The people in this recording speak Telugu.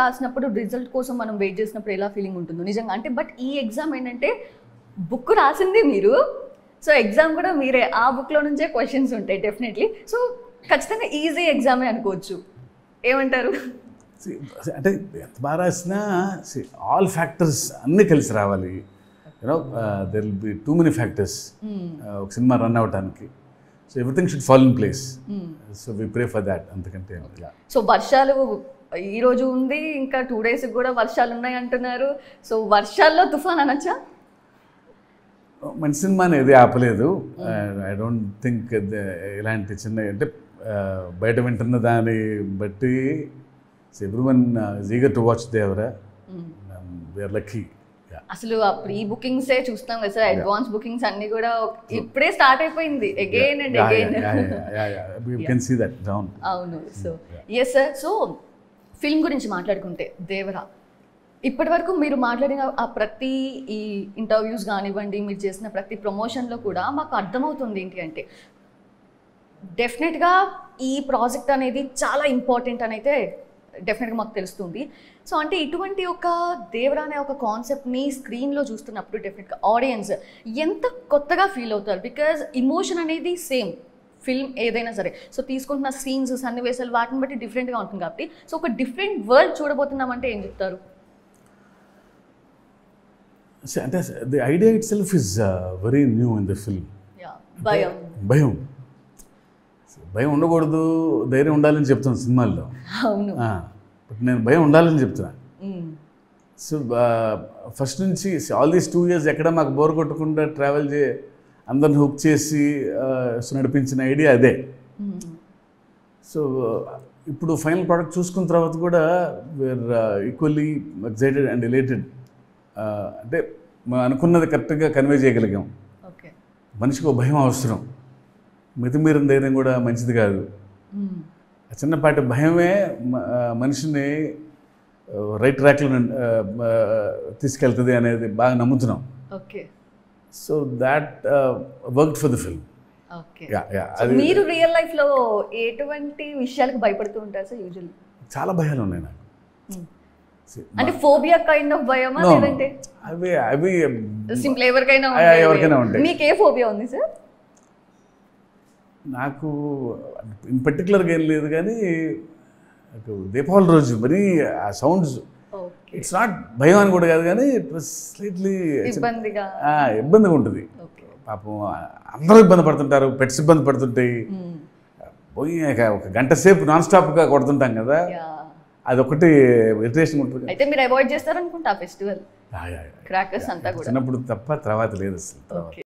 రాసినప్పుడు రిజల్ట్ కోసం మనం వెయిట్ చేసినప్పుడు ఎలా ఫీలింగ్ ఉంటుందో. నిజంగా అంటే బట్ ఈ ఎగ్జామ్ ఏంటంటే బుక్ రాసింది మీరు. సో ఎగ్జామ్ కూడా మీరే. ఆ బుక్లో నుంచే క్వశ్చన్స్ ఉంటాయి డెఫినెట్లీ సో ఖచ్చితంగా ఈజీ ఎగ్జామే అనుకోవచ్చు. ఏమంటారు? అంటే ఎంత బాగా రాసినా ఆల్ ఫ్యాక్టర్స్ అన్నీ కలిసి రావాలి. You know there will be too many factors ఒక సినిమా రన్ అవ్వటానికి so everything should fall in place so we pray for that అంతకంటే. సో వర్షాలు ఈ రోజు ఉంది ఇంకా టూ డేస్ కూడా వర్షాలు ఉన్నాయి అంటున్నారు. సో వర్షాల్లో తుఫాన్ అనొచ్చా? మంచి సినిమాని ఏది ఆపలేదు. ఐ డోంట్ థింక్ ఇలాంటి చిన్న అంటే బయట వింటున్న దాన్ని బట్టి every one eager to watch Devara we are lucky అసలు అప్పుడు ఈ బుకింగ్సే చూస్తాం కదా సార్ అడ్వాన్స్ బుకింగ్స్ అన్ని కూడా ఇప్పుడే స్టార్ట్ అయిపోయింది. Again and again you can see that down అవును. So yes sir so film గురించి మాట్లాడుకుంటే దేవరా ఇప్పటి వరకు మీరు మాట్లాడిన ఆ ప్రతి ఈ ఇంటర్వ్యూస్ కానివ్వండి మీరు చేసిన ప్రతి ప్రమోషన్లో కూడా మాకు అర్థమవుతుంది ఏంటి అంటే డెఫినెట్గా ఈ ప్రాజెక్ట్ అనేది చాలా ఇంపార్టెంట్ అని అయితే డెఫినెట్గా మాకు తెలుస్తుంది. సో అంటే ఇటువంటి ఒక దేవరా అనే ఒక కాన్సెప్ట్ని స్క్రీన్లో చూస్తున్నప్పుడు డెఫినెట్గా ఆడియన్స్ ఎంత కొత్తగా ఫీల్ అవుతారు? బికాజ్ ఇమోషన్ అనేది సేమ్. ఫిల్మ్ ఏదైనా సరే. సో తీసుకుంటున్న సీన్స్ సన్నివేశాలు వాటిని బట్టి డిఫరెంట్గా ఉంటుంది కాబట్టి. సో ఒక డిఫరెంట్ వరల్డ్ చూడబోతున్నామంటే ఏం చెప్తారు? అంటే the idea itself is very new in the film yeah భయం. భయం. భయం ఉండకూడదు ధైర్యం ఉండాలని చెప్తాను సినిమాల్లో. బట్ నేను భయం ఉండాలని చెప్తున్నా. మ్మ్. సో ఫస్ట్ నుంచి ఆల్ దీస్ టూ ఇయర్స్ ఎక్కడ మాకు బోర్ కొట్టకుండా ట్రావెల్ చే అందరిని హుక్ చేసి నడిపించిన ఐడియా అదే. సో ఇప్పుడు ఫైనల్ ప్రోడక్ట్ చూసుకున్న తర్వాత కూడా we're equally excited and related అంటే మనం అనుకున్నది కరెక్ట్గా కన్వే చేయగలిగాం. ఓకే. మనిషికి ఒక భయం అవసరం. మితిమీరిన ధైర్యం కూడా మంచిది కాదు. చిన్నపాటి భయమే మనిషిని రైట్ ట్రాక్లో తీసుకెళ్తుంది అనేది బాగా నమ్ముతున్నాం. Okay. So that work for the film మీరు రియల్ లైఫ్లో ఎటువంటి విషయాలకు భయపడుతూ ఉంటారు సార్ యూజువల్లీ చాలా భయాలు ఉన్నాయి నాకు. See, అంటే ఫోబియా కైండ్ ఆఫ్ భయమా. లేదంటే? అవి అవి సింపుల్ ఎవరికైనా ఆ, ఉంటాయి. ఎవరికైనా ఉంటాయి. మీకు ఏ ఫోబియా ఉంది సార్? నాకు ఇన్ పర్టికులర్గా ఏం లేదు కానీ దీపావళి రోజు మరి ఆ సౌండ్స్ ఇట్స్ నాట్ భయం అని కూడా కాదు కానీ స్లైట్లీ ఇబ్బందిగా. ఉంటుంది. పాపం అందరూ ఇబ్బంది పడుతుంటారు పెట్స్ ఇబ్బంది పడుతుంటాయి. పోయి ఇక ఒక గంట సేపు నాన్ స్టాప్గా కొడుతుంటాం కదా. అదొకటి ఇరిటేషన్ ఉంటుంది అయితే మీరు అవాయిడ్ చేస్తారనుకుంటా ఫెస్టివల్. క్రాకర్స్ అంతా కూడా. చిన్నప్పుడు తప్ప తర్వాత లేదు అసలు